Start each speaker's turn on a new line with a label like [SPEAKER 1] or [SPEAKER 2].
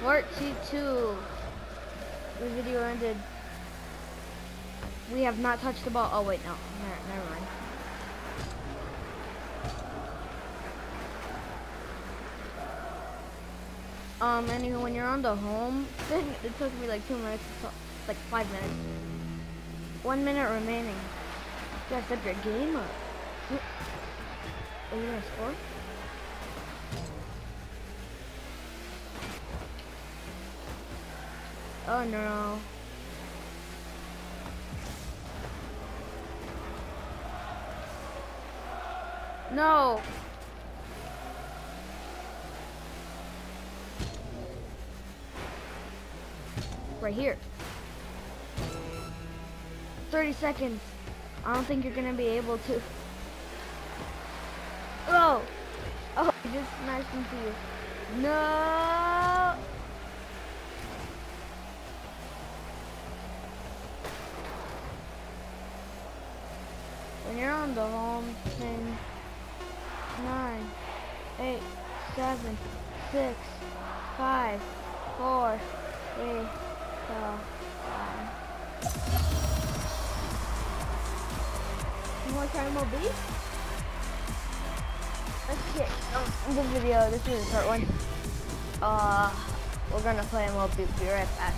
[SPEAKER 1] 42. The video ended. We have not touched the ball. Oh wait, no. Never, mind. Um, anyway, when you're on the home thing, it took me like two minutes, talk, like five minutes. One minute remaining. You gotta step your game up. Are you gonna score? Oh no. No. Right here. 30 seconds. I don't think you're gonna be able to. Oh! Oh, just smashed into you. No! When you're on the home thing, nine, eight, seven, six, five, four, three, two, one. You want to try MLB? Get um, the video. This is a short one. Uh, we're gonna play MLB. Be right back.